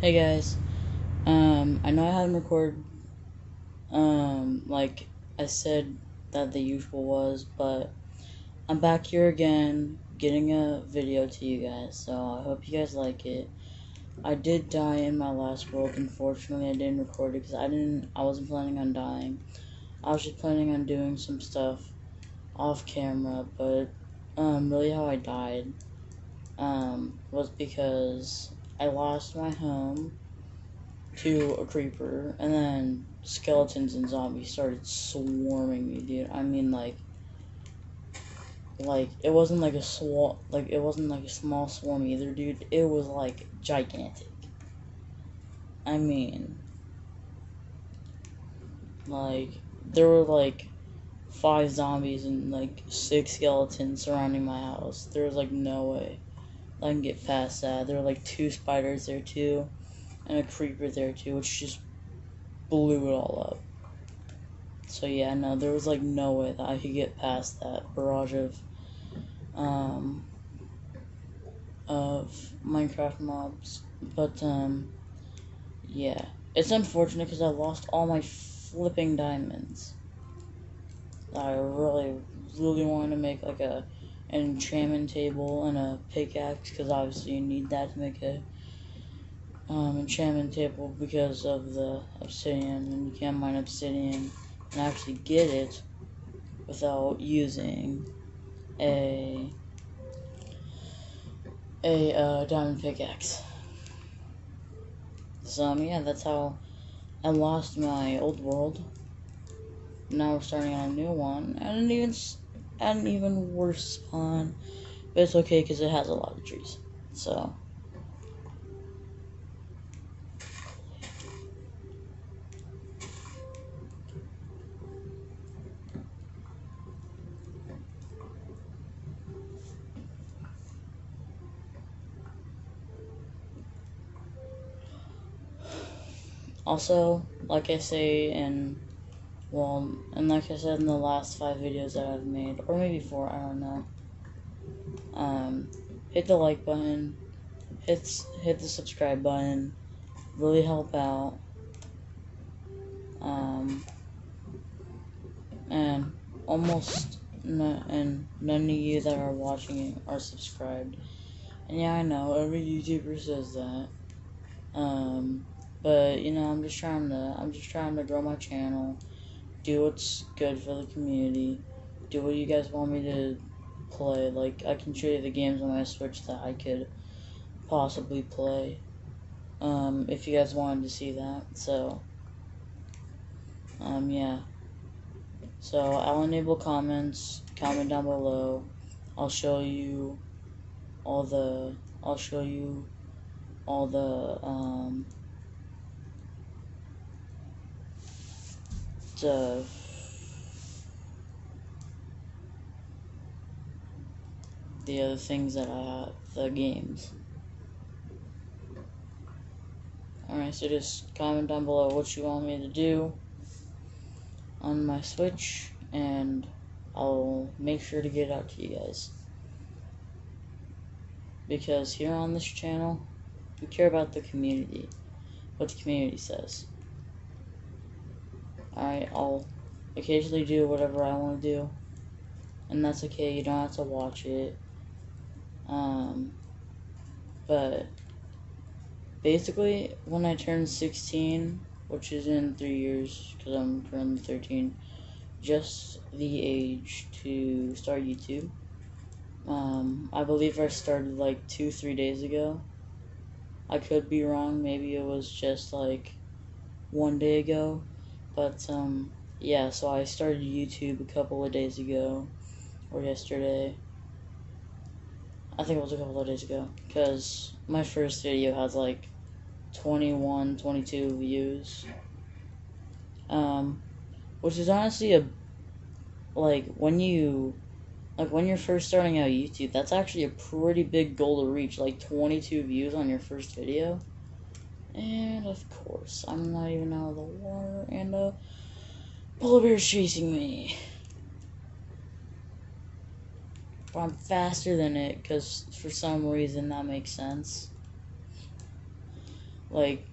Hey guys, um, I know I haven't recorded, um, like I said that the usual was, but I'm back here again, getting a video to you guys, so I hope you guys like it. I did die in my last world, unfortunately I didn't record it because I didn't, I wasn't planning on dying. I was just planning on doing some stuff off camera, but, um, really how I died, um, was because I lost my home to a creeper, and then skeletons and zombies started swarming me, dude. I mean, like, like it wasn't like a swarm, like it wasn't like a small swarm either, dude. It was like gigantic. I mean, like there were like five zombies and like six skeletons surrounding my house. There was like no way. I can get past that. There were like two spiders there too, and a creeper there too, which just blew it all up. So yeah, no, there was like no way that I could get past that barrage of, um, of Minecraft mobs. But um, yeah, it's unfortunate because I lost all my flipping diamonds. I really, really wanted to make like a enchantment table and a pickaxe because obviously you need that to make a um, enchantment table because of the obsidian and you can't mine obsidian and actually get it without using a a uh, diamond pickaxe. So um, yeah, that's how I lost my old world. Now we're starting on a new one. I didn't even an even worse spawn. But it's okay because it has a lot of trees. So. Also, like I say in well, and like I said in the last five videos that I've made, or maybe four, I don't know. Um, hit the like button, hit hit the subscribe button, really help out. Um, and almost no, and none of you that are watching it are subscribed. And yeah, I know every YouTuber says that. Um, but you know, I'm just trying to I'm just trying to grow my channel do what's good for the community, do what you guys want me to play. Like, I can show you the games on my Switch that I could possibly play, um, if you guys wanted to see that. So, um, yeah. So, I'll enable comments, comment down below. I'll show you all the, I'll show you all the, um, the the other things that I have, the games. Alright, so just comment down below what you want me to do on my Switch, and I'll make sure to get it out to you guys. Because here on this channel, we care about the community, what the community says. Alright, I'll occasionally do whatever I want to do. And that's okay, you don't have to watch it. Um, but basically, when I turn 16, which is in three years, because I'm currently 13, just the age to start YouTube. Um, I believe I started like two, three days ago. I could be wrong, maybe it was just like one day ago. But, um, yeah, so I started YouTube a couple of days ago, or yesterday. I think it was a couple of days ago, because my first video has like 21, 22 views. Um, which is honestly a, like, when you, like, when you're first starting out YouTube, that's actually a pretty big goal to reach, like 22 views on your first video. And of course, I'm not even out of the water, and a polar bear's chasing me. But I'm faster than it, because for some reason that makes sense. Like,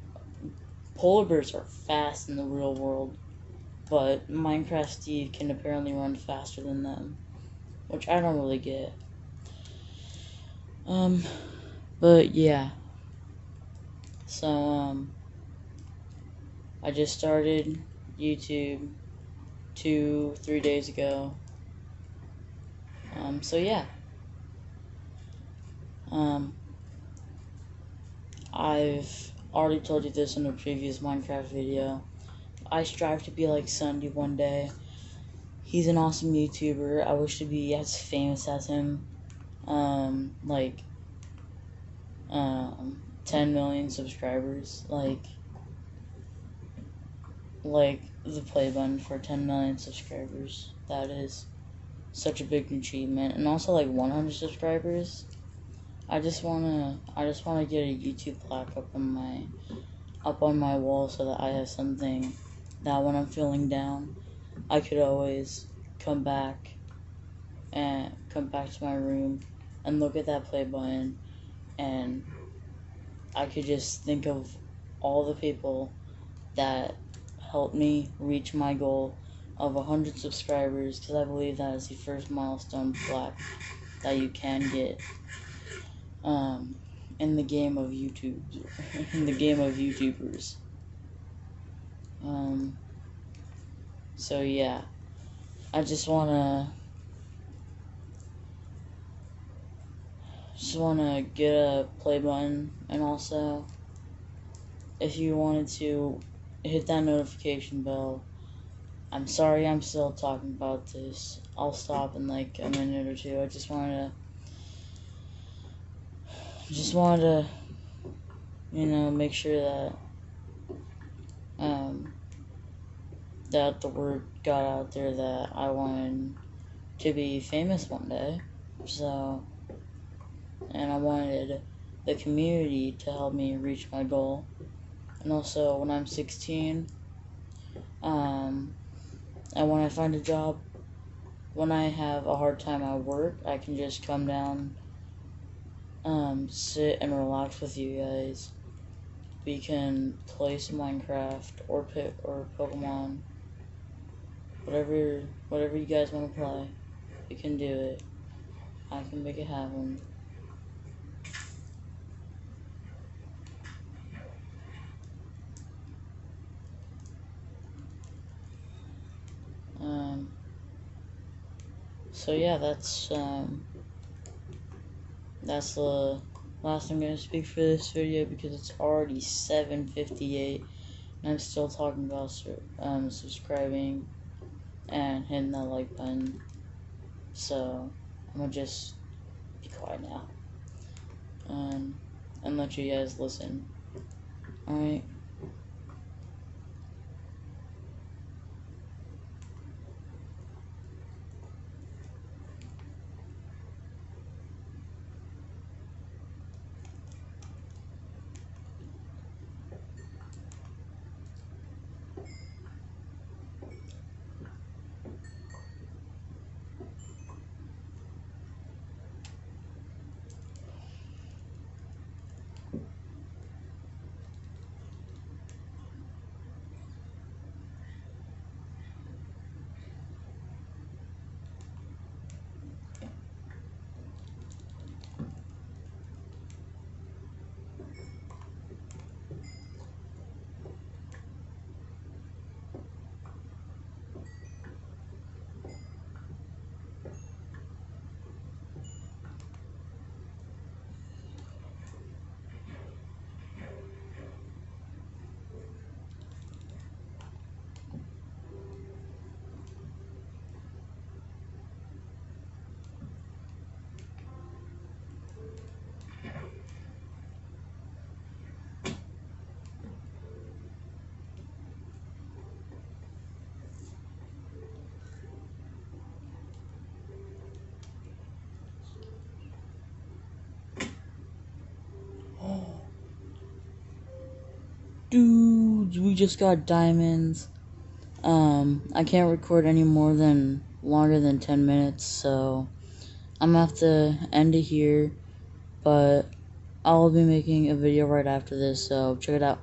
polar bears are fast in the real world, but Minecraft Steve can apparently run faster than them, which I don't really get. Um, but yeah. So, um, I just started YouTube two, three days ago. Um, so yeah. Um, I've already told you this in a previous Minecraft video. I strive to be like SSundee one day. He's an awesome YouTuber. I wish to be as famous as him. Um, like, um, 10 million subscribers. Like, like the play button for 10 million subscribers. That is such a big achievement. And also like 100 subscribers. I just wanna, I just wanna get a YouTube plaque up on my, up on my wall so that I have something that when I'm feeling down, I could always come back and come back to my room and look at that play button and I could just think of all the people that helped me reach my goal of 100 subscribers because I believe that is the first milestone plaque that you can get um, in the game of YouTube, in the game of YouTubers. Um, so yeah, I just wanna, just wanna get a play button, and also, if you wanted to hit that notification bell. I'm sorry I'm still talking about this. I'll stop in like a minute or two. I just wanted to just wanted to you know make sure that um that the word got out there that I wanted to be famous one day. So and I wanted the community to help me reach my goal and also when I'm 16, um, and when I find a job, when I have a hard time at work, I can just come down, um, sit and relax with you guys. We can play some Minecraft or pick or Pokemon, whatever whatever you guys want to play. We can do it. I can make it happen. Um, so yeah, that's um, that's the last I'm gonna speak for this video because it's already 7:58, and I'm still talking about um, subscribing and hitting that like button. So I'm gonna just be quiet now, and and let you guys listen. All right. Dude, we just got diamonds. Um, I can't record any more than longer than 10 minutes, so I'm gonna have to end it here. But I'll be making a video right after this, so check it out.